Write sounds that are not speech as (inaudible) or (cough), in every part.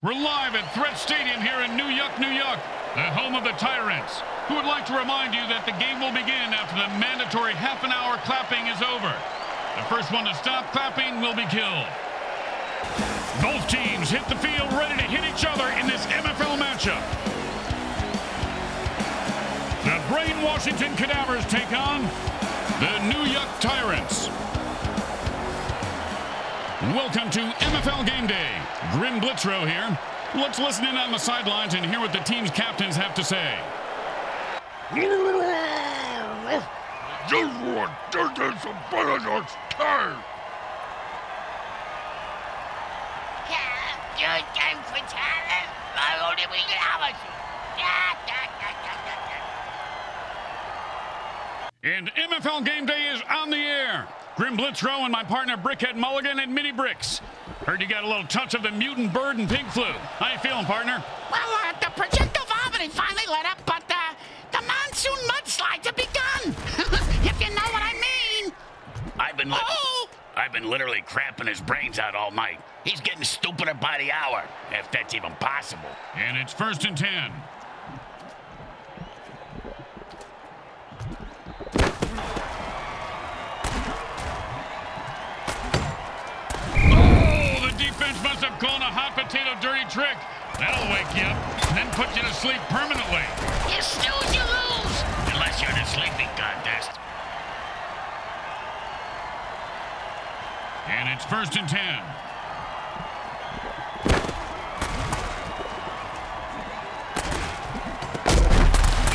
We're live at Threat Stadium here in New York, New York, the home of the Tyrants, who would like to remind you that the game will begin after the mandatory half an hour clapping is over. The first one to stop clapping will be killed. Both teams hit the field ready to hit each other in this MFL matchup. The Brainwashington Cadavers take on the New Yuck Tyrants. Welcome to MFL Game Day. Grim Blitzrow here. Let's listen in on the sidelines and hear what the team's captains have to say. And MFL Game Day is on the air. Grim Blitzrow and my partner Brickhead Mulligan and Mini Bricks. Heard you got a little touch of the mutant bird and pig flu. How you feeling, partner? Well, uh, the projectile vomiting finally let up, but uh, the monsoon mudslides have begun. (laughs) if you know what I mean. I've been Oh! I've been literally crapping his brains out all night. He's getting stupider by the hour, if that's even possible. And it's first and ten. Oh, the defense must have called a hot potato dirty trick. That'll wake you up, and then put you to sleep permanently. You snooze, you lose. Unless you're in a sleeping contest. And it's first and ten.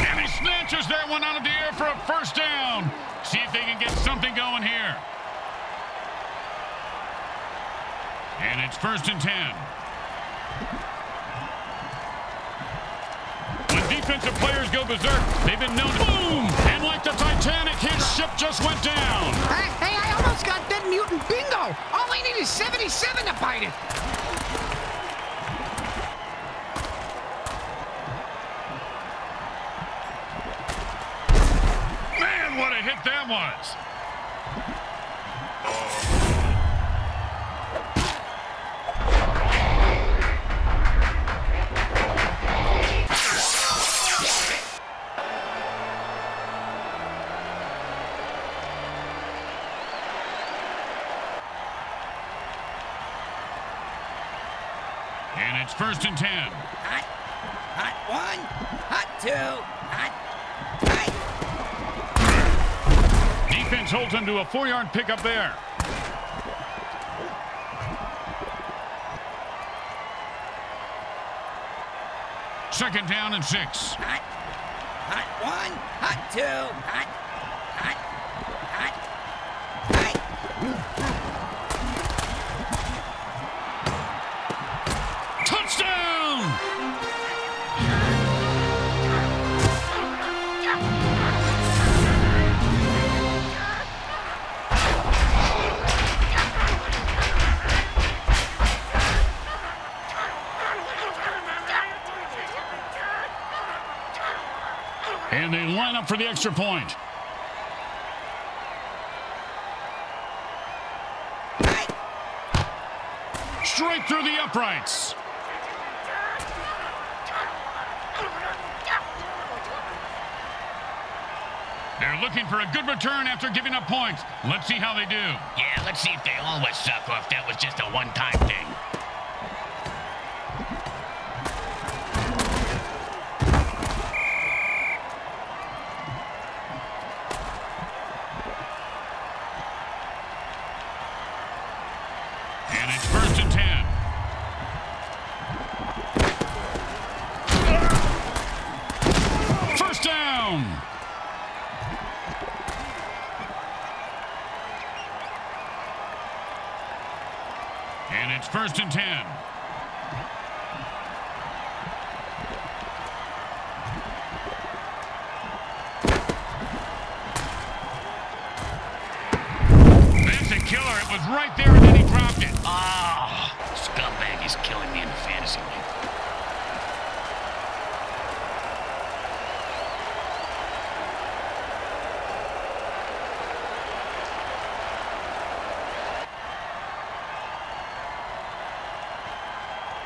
And he snatches that one out of the air for a first down. See if they can get something going here. And it's first and ten. When defensive players go berserk, they've been known to boom! And like the Titanic, his ship just went down. Hey, hey, I almost got dead mutant bingo. All I need is 77 to bite it. Man, what a hit that was. First and ten. Hot, hot one, hot two, hot, hot. Defense holds him to a four-yard pickup there. Second down and six. Hot, hot one, hot two, hot, for the extra point. Straight through the uprights. They're looking for a good return after giving up points. Let's see how they do. Yeah, let's see if they always suck or if that was just a one-time thing.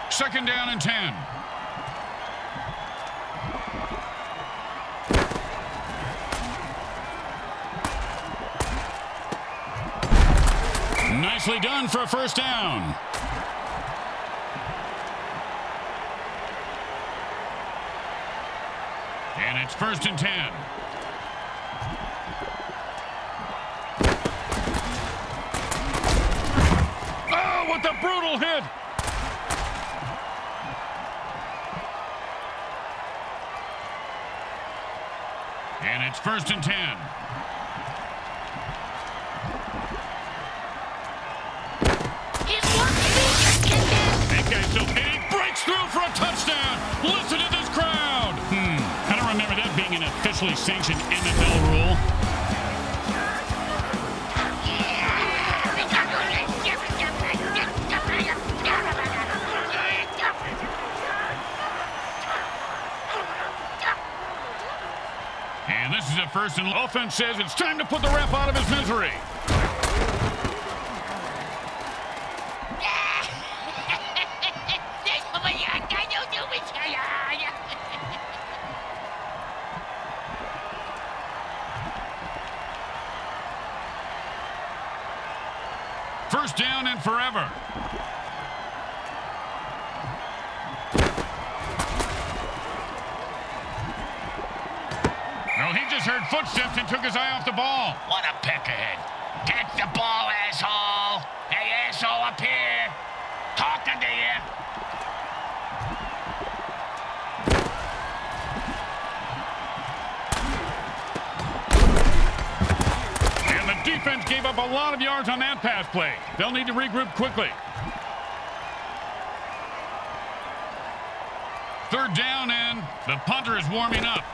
Second down and 10. Nicely done for a first down. And it's first and 10. Oh, what a brutal hit. And it's first and 10. He's working. That guy's so big, breaks through for a touchdown. Listen to this crowd. Hmm. I don't remember that being an officially sanctioned MFL rule. A first and offense says it's time to put the ref out of his misery. (laughs) First down and forever. Footsteps and took his eye off the ball. What a peckerhead. Get the ball, asshole. Hey, asshole, up here. Talking to you. Uh, and the defense gave up a lot of yards on that pass play. They'll need to regroup quickly. Third down, and the punter is warming up.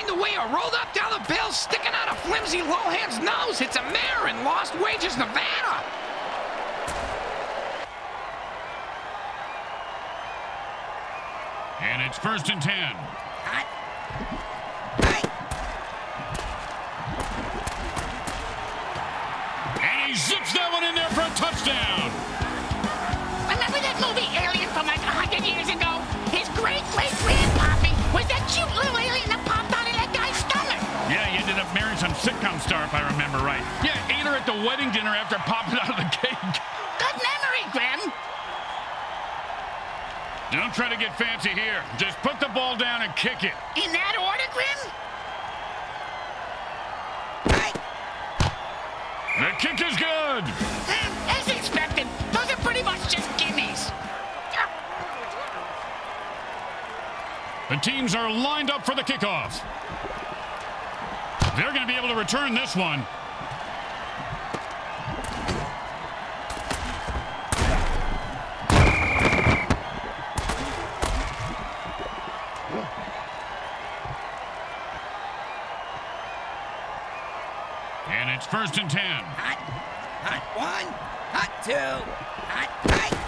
Line the way it rolled up down the bill, sticking out of flimsy Lohan's nose. It's a mare in Lost Wages, Nevada. And it's first and ten. Star, if I remember right. Yeah, ate her at the wedding dinner after popping out of the cake. Good memory, Grim. Don't try to get fancy here. Just put the ball down and kick it. In that order, Grim? The kick is good. Eh, As expected, those are pretty much just gimmies. The teams are lined up for the kickoff. They're going to be able to return this one. And it's first and ten. Hot. Hot one. Hot two. Hot. Hey.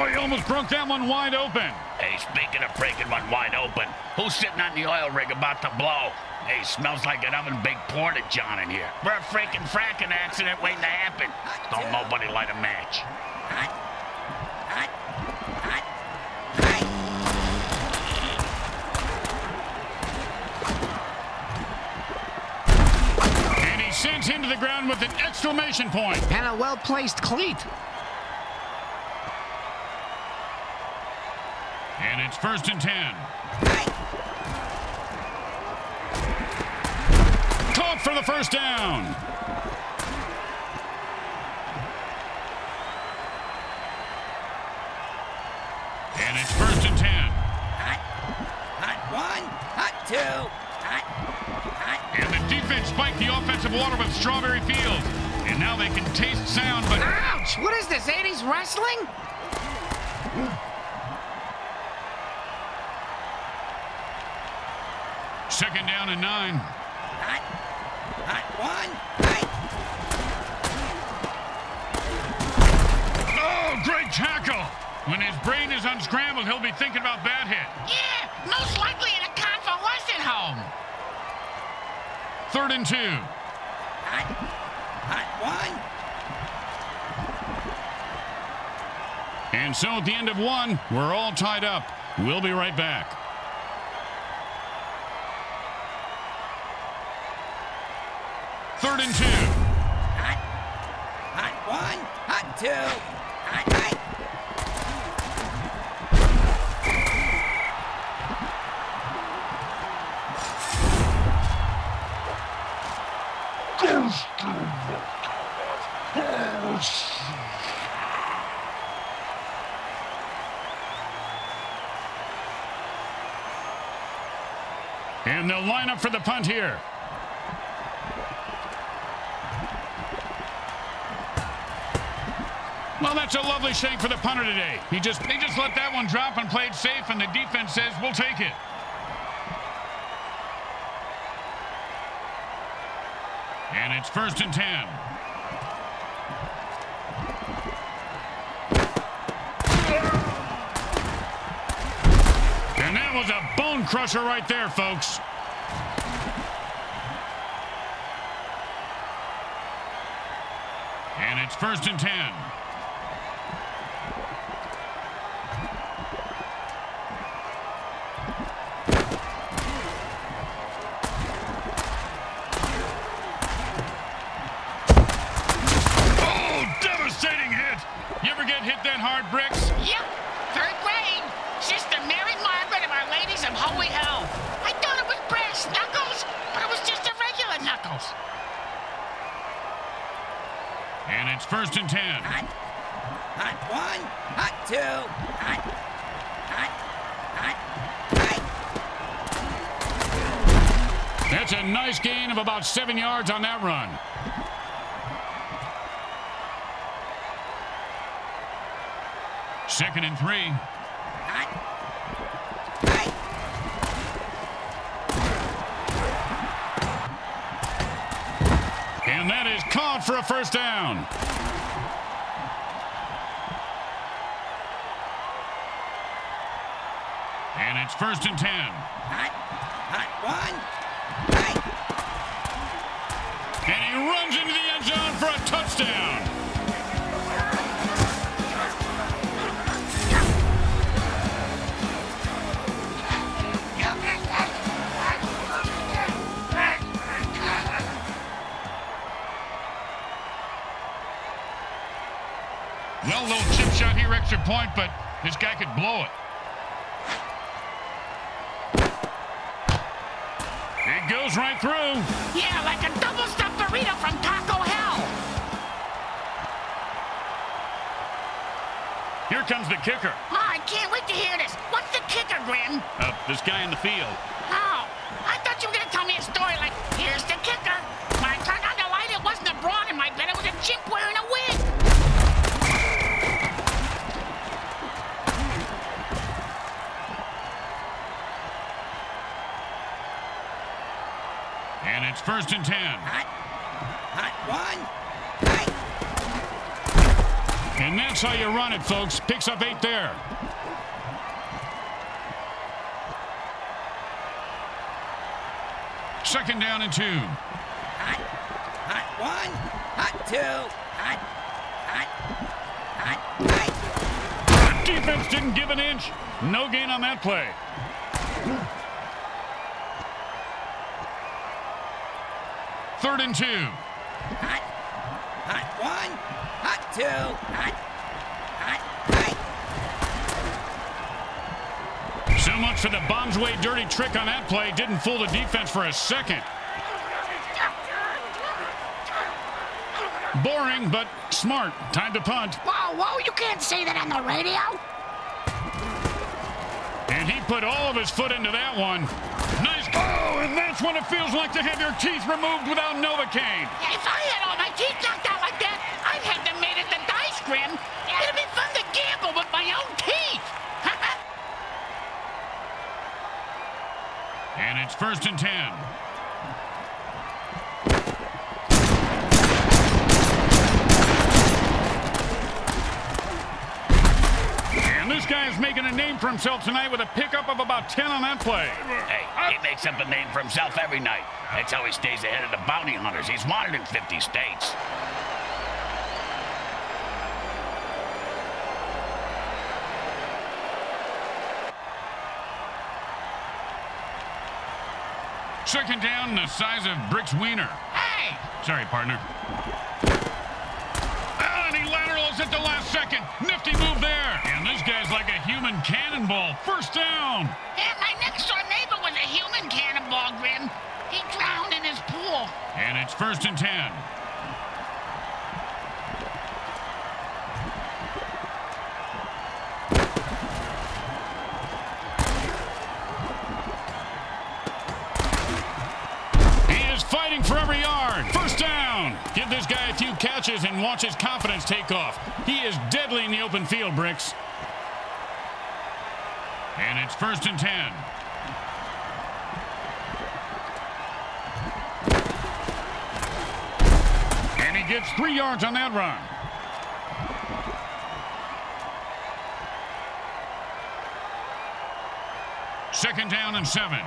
Oh, he almost broke that one wide open. Hey, speaking of breaking one wide open, who's sitting on the oil rig about to blow? Hey, smells like an oven baked porta john in here. We're a freaking fracking accident waiting to happen. Don't nobody light a match. Hot. Hot. Hot. And he sends him to the ground with an exclamation point. And a well-placed cleat. And it's first and ten. Hey. Caught for the first down. And it's first and ten. Hot. Hot one. Hot two. Hot. Hot. And the defense spiked the offensive water with Strawberry Fields. And now they can taste sound, but Ouch! What is this, 80s wrestling? Second down and nine. Hot. Hot one. Hey. Oh, great tackle. When his brain is unscrambled, he'll be thinking about that hit. Yeah, most likely in a convalescent home. Third and two. Hot. Hot one. And so at the end of one, we're all tied up. We'll be right back. Third and two. Hot. Hot one. Hot two. Hot, hot. And they'll line up for the punt here. Well, that's a lovely shake for the punter today. He just they just let that one drop and played safe, and the defense says we'll take it. And it's first and ten. And that was a bone crusher right there, folks. And it's first and ten. And it's first and ten. Hot. Hot one. Hot two. Hot. Hot. Hot. Hot. That's a nice gain of about seven yards on that run. Second and three. out for a first down. And it's first and 10. Chip extra point, but this guy could blow it. It goes right through. Yeah, like a double stuffed burrito from Taco Hell. Here comes the kicker. Oh, I can't wait to hear this. What's the kicker, Grim? Uh, this guy in the field. Oh, I thought you were going to tell me a story like, here's the kicker. First and ten. Hot. Hot one. Hot. And that's how you run it, folks. Picks up eight there. Second down and two. Hot. Hot one. Hot two. Hot. Hot. Hot. Hot. Defense didn't give an inch. No gain on that play. Third and two. Hot. Hot one. Hot two. Hot. Hot. Hot. So much for the bombs way dirty trick on that play. Didn't fool the defense for a second. Boring, but smart. Time to punt. Whoa, whoa, you can't say that on the radio. And he put all of his foot into that one. Nice. Oh, and that's when it feels like to have your teeth removed without Novocaine. If I had all my teeth knocked out like that, I'd have them made at the dice grim. It'd be fun to gamble with my own teeth. (laughs) And it's first and ten. And This guy is making a name for himself tonight with a pickup of about 10 on that play. Hey, he makes up a name for himself every night. That's how he stays ahead of the bounty hunters. He's wanted in 50 states. Second down, the size of Brick's wiener. Hey! Sorry, partner. At the last second. Nifty move there. And this guy's like a human cannonball. First down. Yeah, my next door neighbor was a human cannonball, Grim. He drowned in his pool. And it's first and 10. Catches and watch his confidence take off. He is deadly in the open field, Bricks. And it's first and 10. And he gets three yards on that run. Second down and seven.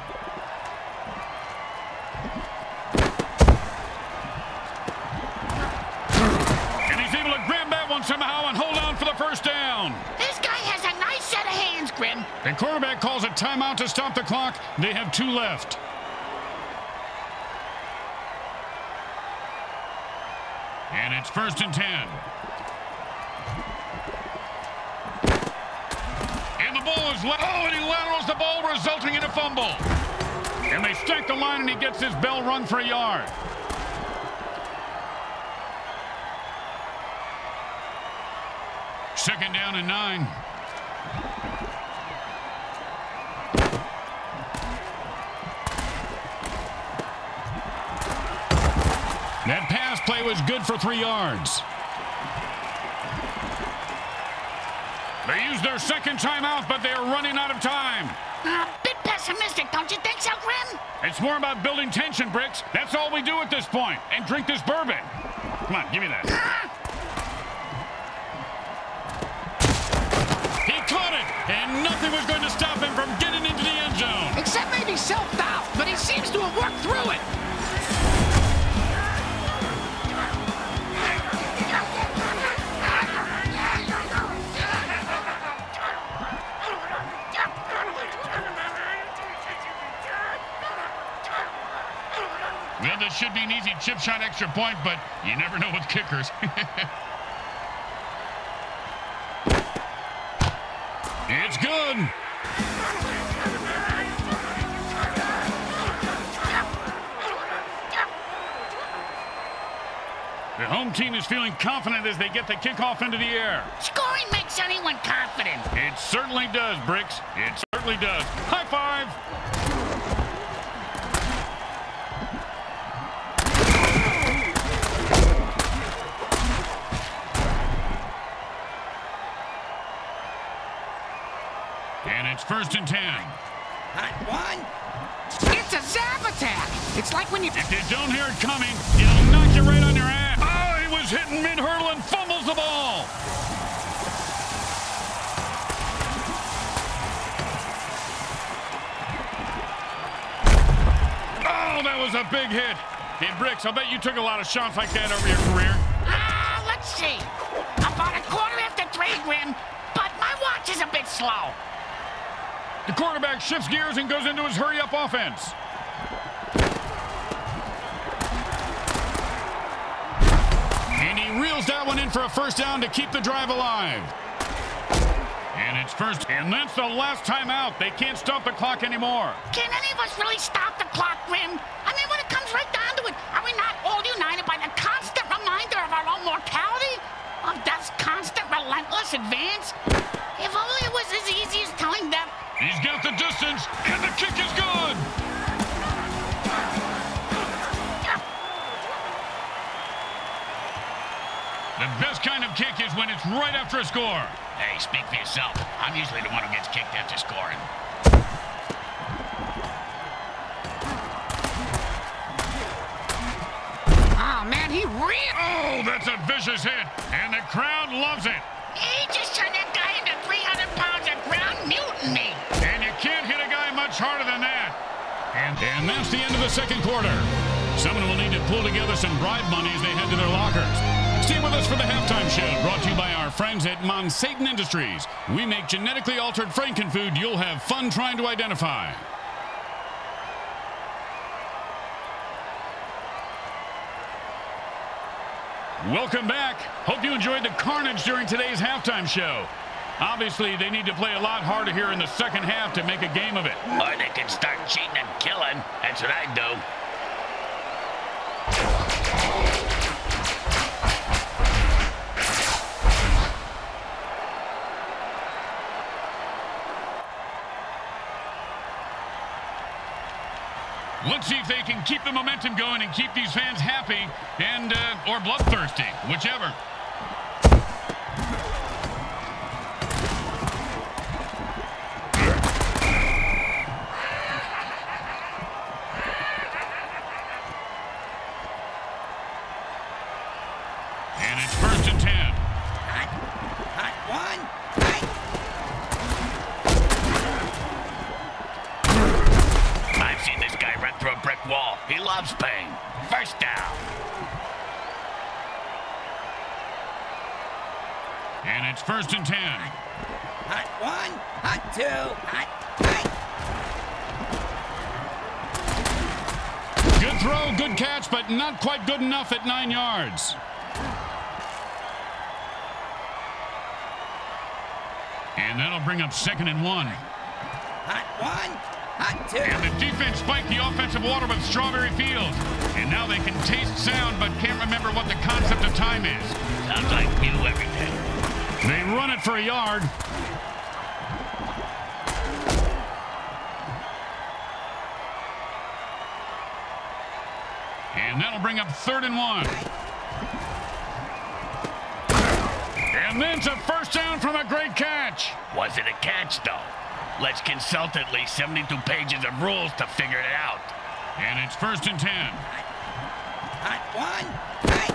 And hold on for the first down. This guy has a nice set of hands, Grim. The quarterback calls a timeout to stop the clock. They have two left. And it's first and ten. And the ball is... La oh, and he laterals the ball, resulting in a fumble. And they stack the line, and he gets his bell rung for a yard. Second down and nine. That pass play was good for three yards. They used their second timeout, but they are running out of time. A bit pessimistic, don't you think so, Grim? It's more about building tension, Bricks. That's all we do at this point. And drink this bourbon. Come on, give me that. Ah, It, and nothing was going to stop him from getting into the end zone. Except maybe self-doubt, but he seems to have worked through it. Well, this should be an easy chip shot extra point, but you never know with kickers. (laughs) it's good. The home team is feeling confident as they get the kickoff into the air. Scoring makes anyone confident. It certainly does, Bricks. It certainly does. High five. And it's first and ten. Hot one. It's a zap attack. It's like when you... If you don't hear it coming, it'll knock you right on your ass. Oh, he was hitting mid-hurdle and fumbles the ball. Oh, that was a big hit. Hey, Bricks, I bet you took a lot of shots like that over your career. Ah, let's see. About a quarter after three, Grim, but my watch is a bit slow. The quarterback shifts gears and goes into his hurry-up offense. And he reels that one in for a first down to keep the drive alive. And it's first, and that's the last time out. They can't stop the clock anymore. Can any of us really stop the clock, Grim? I mean, when it comes right down to it, are we not all united by the constant reminder of our own mortality? Oh, of death's constant, relentless advance? Got the and the kick is good. The best kind of kick is when it's right after a score. Hey, speak for yourself. I'm usually the one who gets kicked after scoring. Oh, man, he really... Oh, that's a vicious hit, and the crowd loves it. he just turned And that's the end of the second quarter. Someone will need to pull together some bribe money as they head to their lockers. Stay with us for the halftime show, brought to you by our friends at Monsatan Industries. We make genetically altered frankenfood you'll have fun trying to identify. Welcome back. Hope you enjoyed the carnage during today's halftime show. Obviously, they need to play a lot harder here in the second half to make a game of it. Or they can start cheating and killing. That's what I do. Let's see if they can keep the momentum going and keep these fans happy and uh, or bloodthirsty, whichever. And it's first and ten. Hot, hot one, hot. I've seen this guy run through a brick wall. He loves pain. First down. And it's first and ten. Hot one, hot two, hot, hot. Good throw, good catch, but not quite good enough at nine yards. And that'll bring up second and one. Hot one, hot two. And the defense spiked the offensive water with Strawberry Field. And now they can taste sound but can't remember what the concept of time is. Sounds like you every day. They run it for a yard. And that'll bring up third and one. And then it's a first down from a great catch. Was it a catch, though? Let's consult at least 72 pages of rules to figure it out. And it's first and ten. Hot one, hot.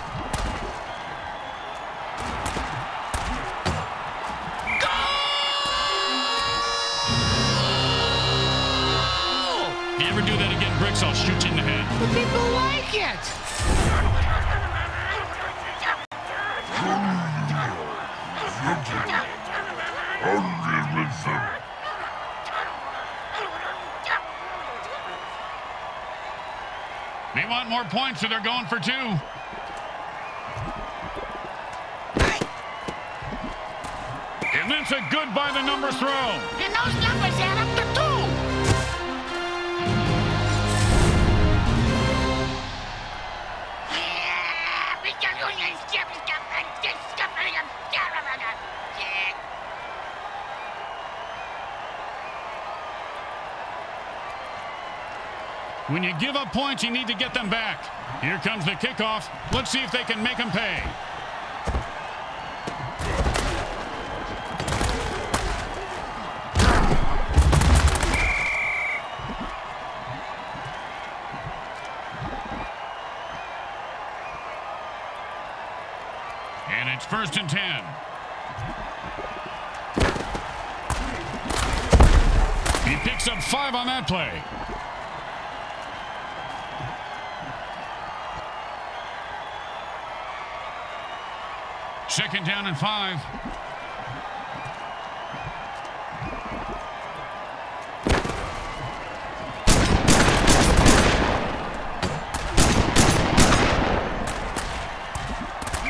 If you ever do that again, Bricks, I'll shoot you in the head. The people like it. Want more points, so they're going for two. And that's a good by the numbers throw. When you give up points, you need to get them back. Here comes the kickoff. Let's see if they can make them pay. And it's first and ten. He picks up five on that play. Second down and five.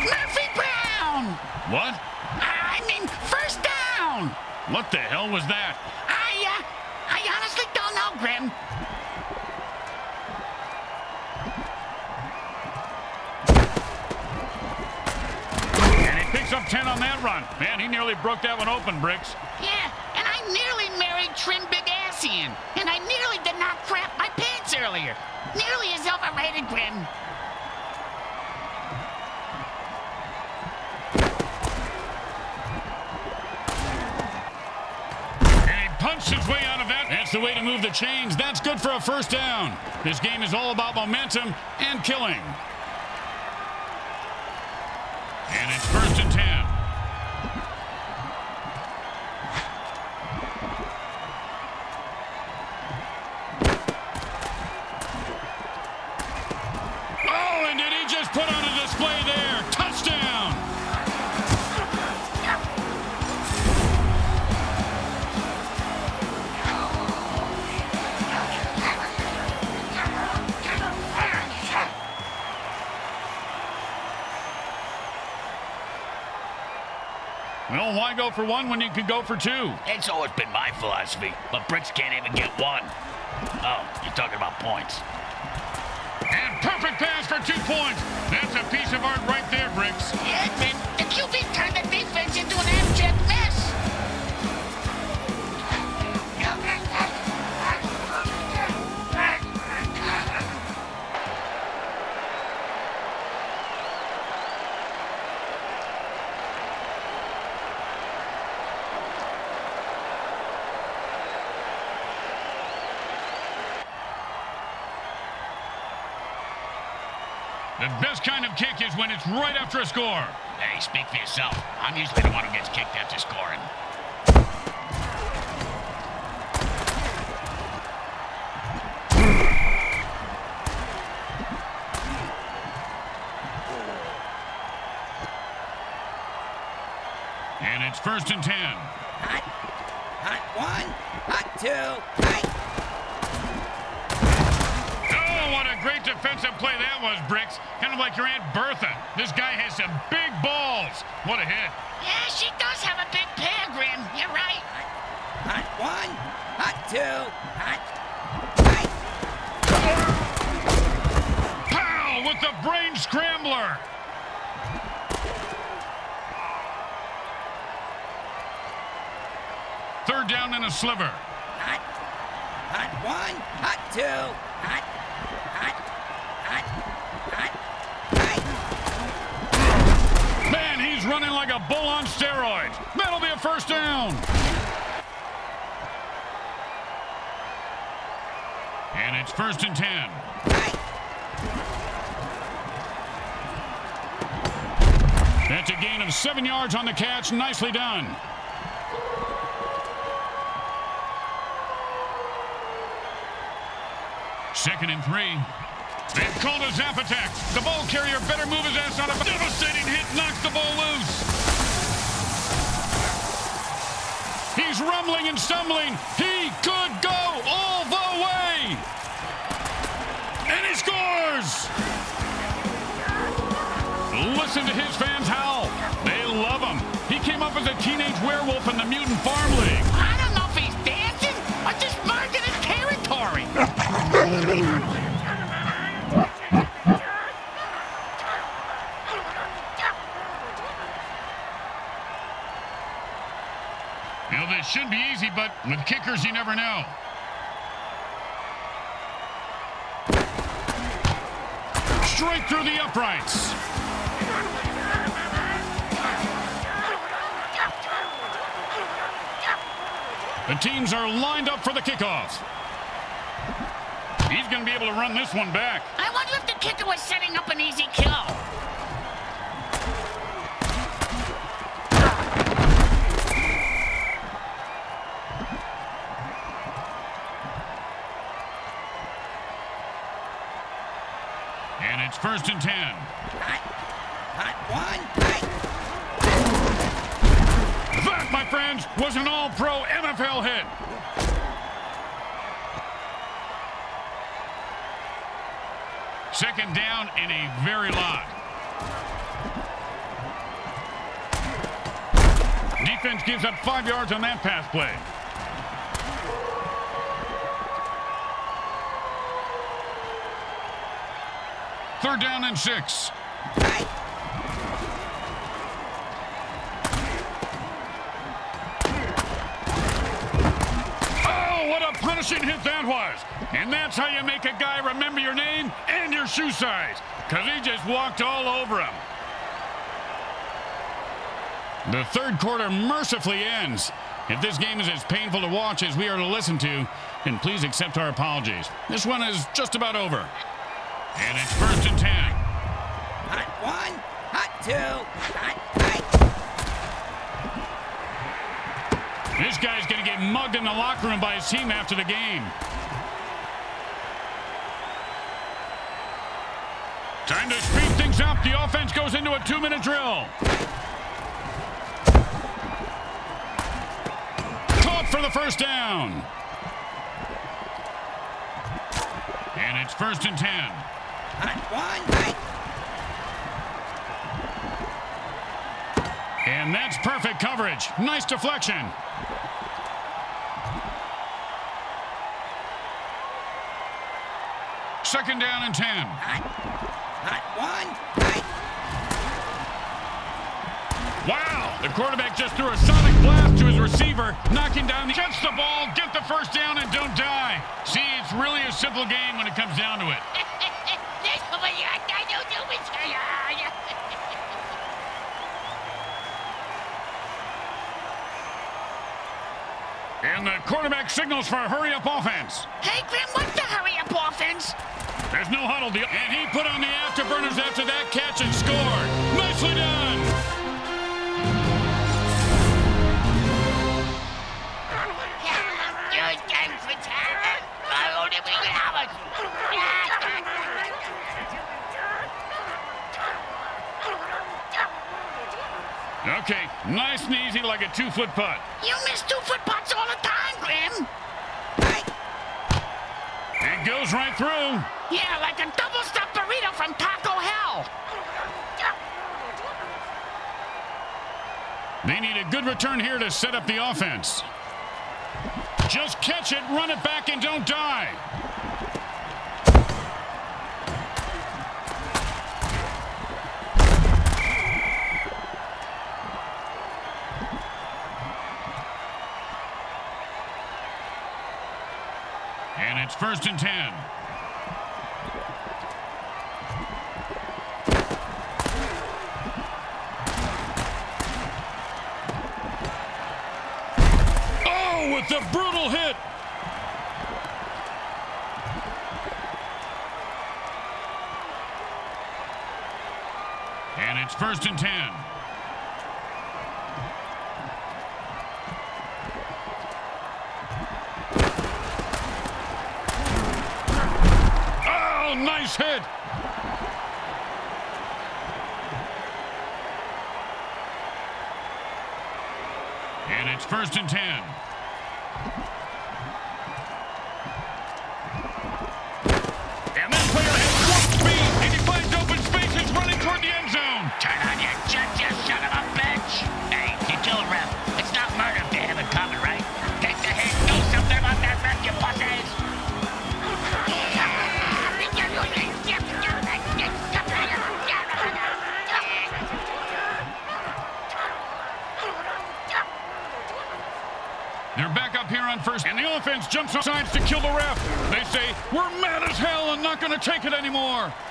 Murphy Brown! What? I mean, first down! What the hell was that? I, uh, I honestly don't know, Grim. And he picks up 10 on that run. Man, he nearly broke that one open, Bricks. Yeah, and I nearly married Trim Big Assian. And I nearly did not crap my pants earlier. Nearly is overrated, Grim. And he punched his way out of that. That's the way to move the chains. That's good for a first down. This game is all about momentum and killing. For one when you can go for two? It's always been my philosophy, but Bricks can't even get one. Oh, you're talking about points. And perfect pass for two points. That's a piece of art right there, Bricks. Edmund, the QB turned the defense into an abject best kind of kick is when it's right after a score. Hey, speak for yourself. I'm usually the one who gets kicked after scoring. And it's first and ten. Hot. Hot one. Hot two. Hot. Great defensive play that was, Bricks. Kind of like your Aunt Bertha. This guy has some big balls. What a hit. Yeah, she does have a big pair, Grim. You're right. Hot one. Hot two. Hot. Hot. Pow! With the brain scrambler. Third down and a sliver. Hot. Hot one. Hot two. Hot. Hot. Hot. Hot. Hot. Man, he's running like a bull on steroids. That'll be a first down. And it's first and ten. That's a gain of seven yards on the catch. Nicely done. Second and three. They've called a zap attack. The ball carrier better move his ass out of devastating hit. Knocks the ball loose. He's rumbling and stumbling. He could go all the way. And he scores. Listen to his fans howl. They love him. He came up as a teenage werewolf in the Mutant Farm League. I don't know if he's dancing or just marking his territory. (laughs) You know, this should be easy, but with kickers, you never know. Straight through the uprights. The teams are lined up for the kickoff. He's going to be able to run this one back. I wonder if the kicker was setting up an easy kill. First and ten. Hot. Hot one. Hot. That, my friends, was an all-pro MFL hit. Second down in a very lot. Defense gives up five yards on that pass play. Third down and six. Oh, what a punishing hit that was. And that's how you make a guy remember your name and your shoe size. Because he just walked all over him. The third quarter mercifully ends. If this game is as painful to watch as we are to listen to, then please accept our apologies. This one is just about over. And it's first and ten. Hot one. Hot two. Hot. Hot. This guy's going to get mugged in the locker room by his team after the game. Time to speed things up. The offense goes into a two-minute drill. Caught for the first down. And it's first and ten. Hot one. And that's perfect coverage. Nice deflection. Second down and 10. Hot. Hot one. Wow, the quarterback just threw a sonic blast to his receiver, knocking down the... Catch the ball, get the first down, and don't die. See, it's really a simple game when it comes down to it. (laughs) And the quarterback signals for a hurry-up offense. Hey, Grim, what's the hurry-up offense? There's no huddle deal. And he put on the afterburners after that catch and scored. Nicely done. Okay, nice and easy like a two-foot putt. You miss two-foot putts all the time, Grim. It goes right through. Yeah, like a double-stuffed burrito from Taco Hell. They need a good return here to set up the offense. Just catch it, run it back, and don't die. First and ten. Oh, with the brutal hit. And it's first and ten. first and 10. They're back up here on first, and the offense jumps on sides to kill the ref. They say, we're mad as hell and not going to take it anymore. (laughs)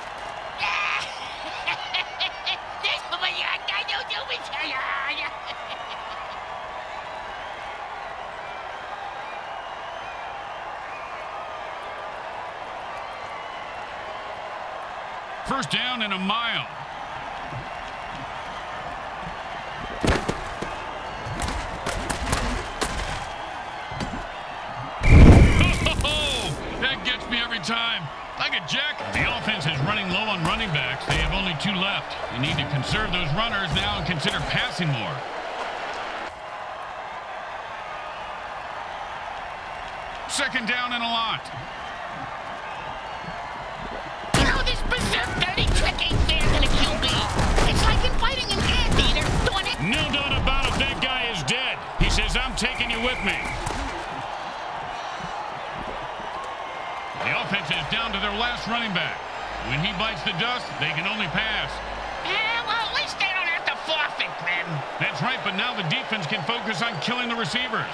First down and a mile. Time. Like a jack. The offense is running low on running backs. They have only two left. You need to conserve those runners now and consider passing more. Second down and a lot. You know, this berserk dirty trick ain't fair to the QB. It's like inviting an anteater doing it. No doubt about it, that guy is dead. He says, I'm taking you with me. The offense down to their last running back. When he bites the dust, they can only pass. Eh, well, at least they don't have to forfeit, Grim. That's right, but now the defense can focus on killing the receivers.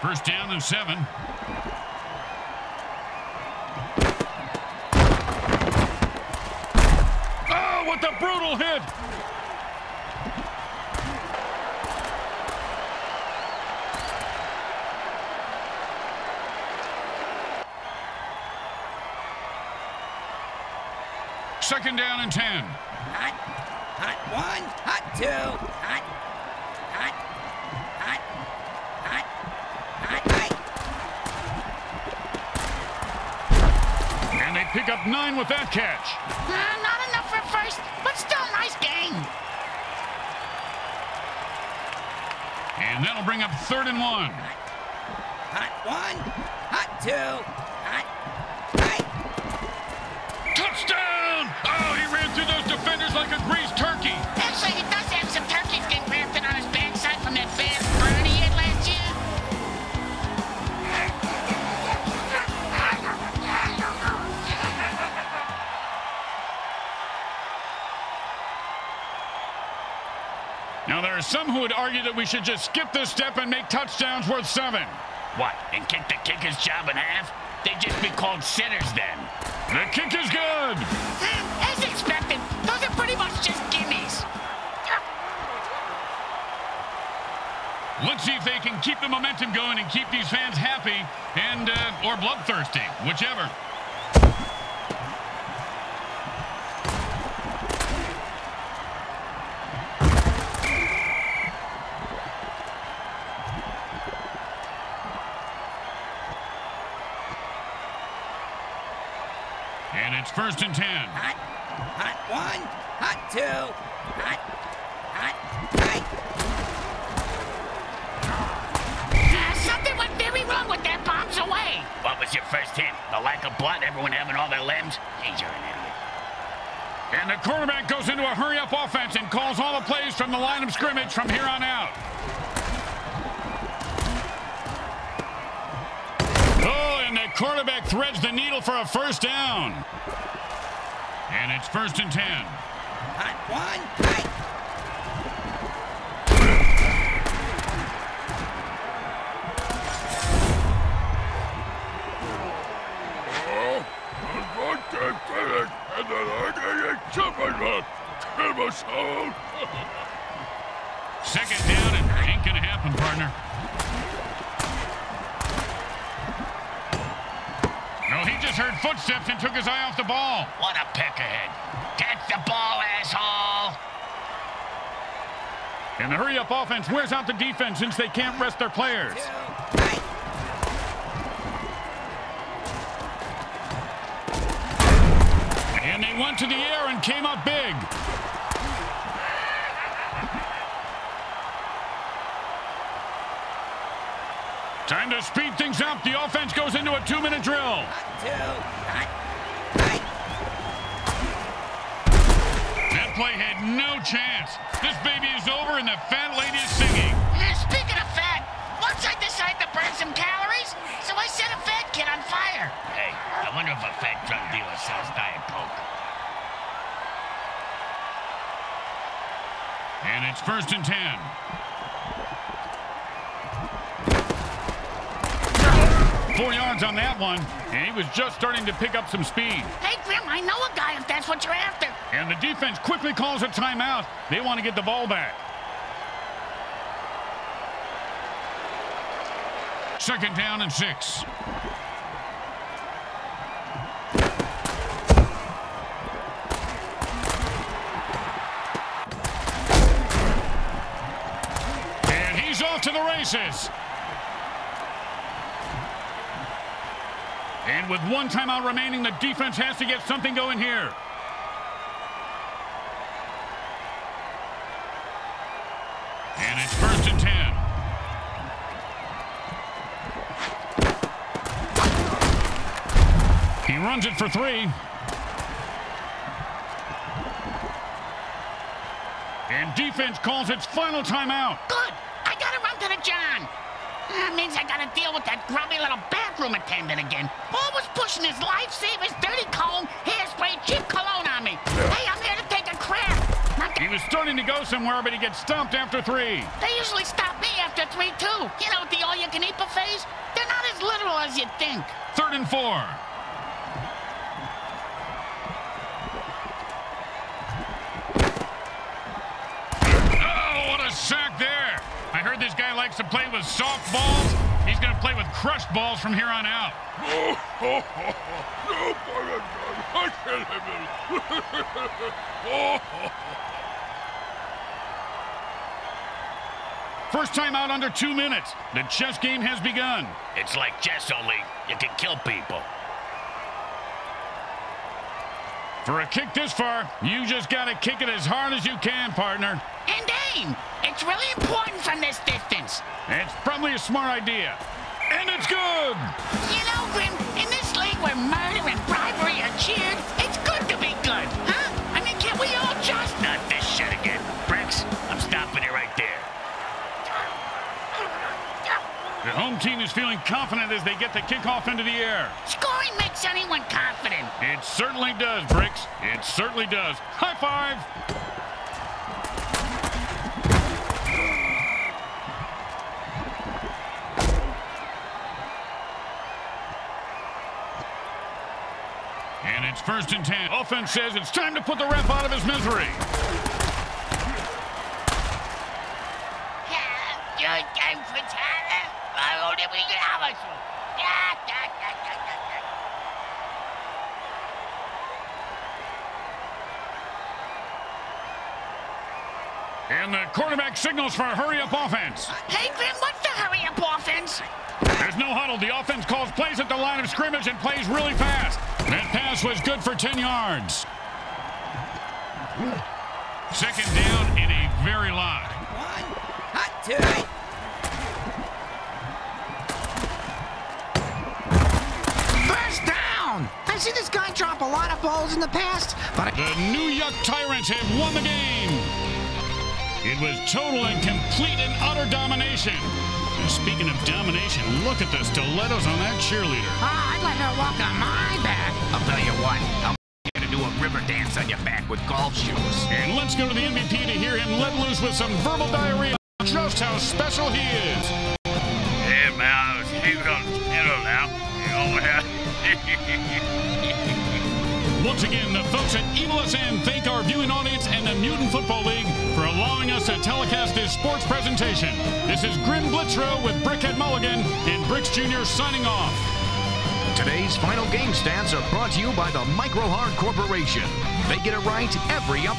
First down and seven. Oh, what a brutal hit! Second down and ten. Hot. Hot one. Hot two. Hot. Hot. Hot. Hot. Hot. Hot. And they pick up nine with that catch. Uh, not enough for first, but still a nice game. And that'll bring up third and one. Hot one. Hot two. Hot. Hot. Touchdown! down. Oh, he ran through those like a greased turkey. Actually, he does have some turkeys getting grafted on his backside from that bad burn he had last year. Now, there are some who would argue that we should just skip this step and make touchdowns worth seven. What, and kick the kicker's job in half? They'd just be called sinners then. The kick is good. Pretty much just gimmies. Let's see if they can keep the momentum going and keep these fans happy and uh, or bloodthirsty, whichever. And it's first and ten. Hot, hot one, hot two, hot, hot, hot. Uh, something went very wrong with that bombs away. What was your first hint? The lack of blood, everyone having all their limbs? He's you're an idiot. And the quarterback goes into a hurry-up offense and calls all the plays from the line of scrimmage from here on out. Oh, and the quarterback threads the needle for a first down. And it's first and ten. Hot one, hot. Second down and ain't gonna happen, partner. No, he just heard footsteps and took his eye off the ball. What a peckerhead. Catch the ball, asshole! And the hurry-up offense wears out the defense since they can't rest their players. And they went to the air and came up big. Time to speed things up. The offense goes into a two-minute drill. Two, play had no chance. This baby is over and the fat lady is singing. Speaking of fat, once I decided to burn some calories, so I set a fat kid on fire. Hey, I wonder if a fat drug dealer sells Diet Coke. And it's first and ten. Four yards on that one, and he was just starting to pick up some speed. Hey, Grim, I know a guy if that's what you're after. And the defense quickly calls a timeout. They want to get the ball back. Second down and six. And he's off to the races. And with one timeout remaining, the defense has to get something going here. And it's first and ten. He runs it for three. And defense calls its final timeout. Good. I gotta run to the John. That means I gotta deal with that grubby little bathroom attendant again. Always pushing his lifesavers, dirty comb, hairspray, cheap cologne on me. Hey, I'm here to take a crap. He was starting to go somewhere, but he gets stumped after three. They usually stop me after three, too. You know, the all-you-can-eat buffets? They're not as literal as you think. Third and four. Oh, what a sack there. I heard this guy likes to play with soft balls. He's going to play with crushed balls from here on out. First time out under two minutes. The chess game has begun. It's like chess only. You can kill people. For a kick this far, you just got to kick it as hard as you can, partner. And aim. It's really important from this distance. It's probably a smart idea. And it's good! You know, Grim, in this league where murder and bribery are cheered, it's good to be good. Huh? I mean, can't we all just... Not this shit again. Bricks, I'm stopping it right there. The home team is feeling confident as they get the kickoff into the air. Scoring makes anyone confident. It certainly does, Bricks. It certainly does. High five. It's first and ten. Offense says it's time to put the ref out of his misery. And the quarterback signals for a hurry-up offense. Hey, Grim, what's the hurry-up offense? There's no huddle. The offense calls plays at the line of scrimmage and plays really fast. That pass was good for 10 yards. Second down in a very lot. One, hot two. First down! I've seen this guy drop a lot of balls in the past, but... The New Yuck Tyrants have won the game. It was total and complete and utter domination. And speaking of domination, look at the stilettos on that cheerleader. Ah, I'd let her walk on my back. I'll tell you what, I'm going to do a river dance on your back with golf shoes. And let's go to the MVP to hear him let loose with some verbal diarrhea. Just how special he is. Hey, man, you don't, you don't know. You know, Once again, the folks at Evil SN thank our viewing audience and the Mutant Football League for allowing us to telecast this sports presentation. This is Grim Blitzrow with Brickhead Mulligan and Bricks Jr. signing off. Today's final game stats are brought to you by the Microhard Corporation. They get it right every up.